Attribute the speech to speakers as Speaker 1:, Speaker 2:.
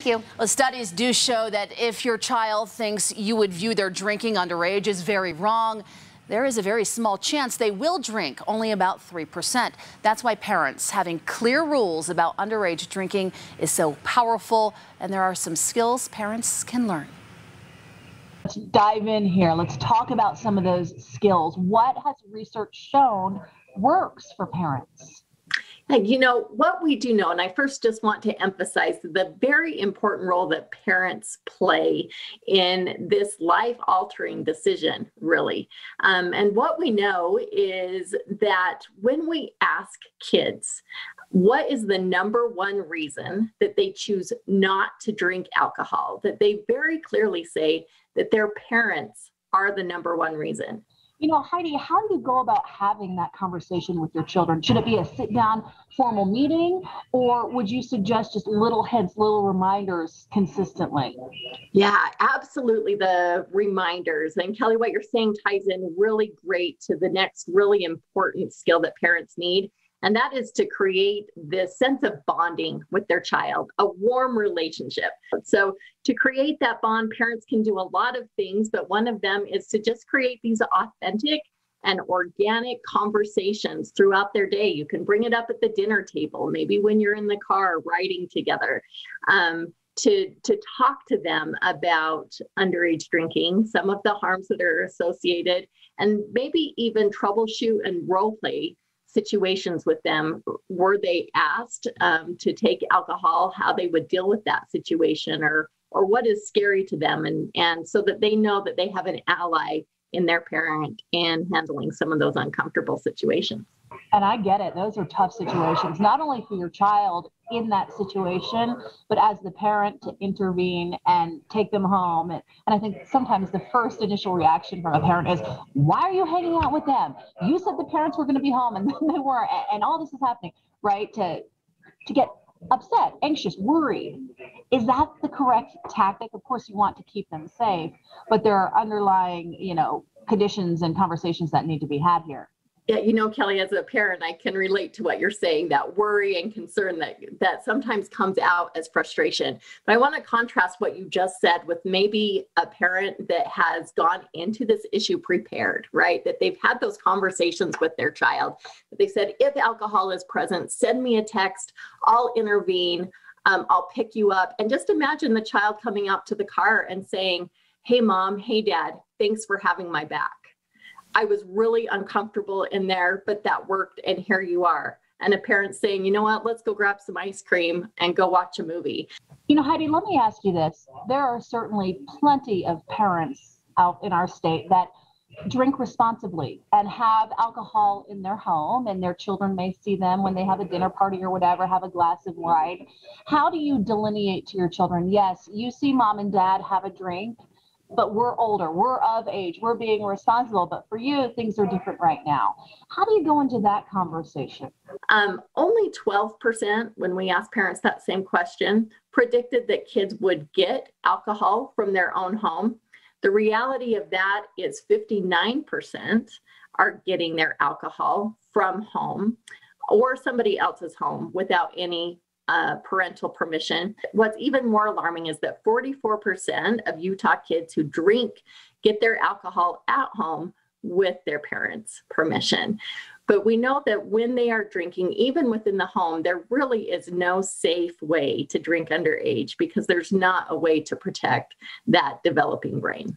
Speaker 1: Thank you. Well, studies do show that if your child thinks you would view their drinking underage as very wrong, there is a very small chance they will drink, only about 3%. That's why parents having clear rules about underage drinking is so powerful, and there are some skills parents can learn.
Speaker 2: Let's dive in here. Let's talk about some of those skills. What has research shown works for parents?
Speaker 3: You know, what we do know, and I first just want to emphasize the very important role that parents play in this life altering decision, really. Um, and what we know is that when we ask kids, what is the number one reason that they choose not to drink alcohol, that they very clearly say that their parents are the number one reason
Speaker 2: you know, Heidi, how do you go about having that conversation with your children? Should it be a sit down formal meeting or would you suggest just little hints, little reminders consistently?
Speaker 3: Yeah, absolutely. The reminders. And Kelly, what you're saying ties in really great to the next really important skill that parents need and that is to create this sense of bonding with their child, a warm relationship. So, to create that bond, parents can do a lot of things, but one of them is to just create these authentic and organic conversations throughout their day. You can bring it up at the dinner table, maybe when you're in the car riding together. Um, to, to talk to them about underage drinking, some of the harms that are associated, and maybe even troubleshoot and role play situations with them were they asked um, to take alcohol how they would deal with that situation or or what is scary to them and and so that they know that they have an ally in their parent in handling some of those uncomfortable situations
Speaker 2: and I get it. Those are tough situations, not only for your child in that situation, but as the parent to intervene and take them home. And, and I think sometimes the first initial reaction from a parent is, Why are you hanging out with them? You said the parents were going to be home and then they were, and all this is happening, right? To, to get upset, anxious, worried. Is that the correct tactic? Of course, you want to keep them safe, but there are underlying, you know, conditions and conversations that need to be had here.
Speaker 3: Yeah, you know, Kelly, as a parent, I can relate to what you're saying, that worry and concern that that sometimes comes out as frustration. But I want to contrast what you just said with maybe a parent that has gone into this issue prepared, right? That they've had those conversations with their child. That they said, if alcohol is present, send me a text, I'll intervene, um, I'll pick you up. And just imagine the child coming up to the car and saying, Hey, mom, hey, dad, thanks for having my back I was really uncomfortable in there, but that worked. And here you are. And a parent saying, you know what, let's go grab some ice cream and go watch a movie.
Speaker 2: You know, Heidi, let me ask you this. There are certainly plenty of parents out in our state that drink responsibly and have alcohol in their home and their children may see them when they have a dinner party or whatever have a glass of wine how do you delineate to your children yes you see mom and dad have a drink but we're older, we're of age, we're being responsible. But for you, things are different right now. How do you go into that conversation?
Speaker 3: Um, only 12%, when we asked parents that same question, predicted that kids would get alcohol from their own home. The reality of that is 59% are getting their alcohol from home or somebody else's home without any uh, parental permission. What's even more alarming is that 44% of Utah kids who drink get their alcohol at home with their parents' permission. But we know that when they are drinking, even within the home, there really is no safe way to drink underage because there's not a way to protect that developing brain.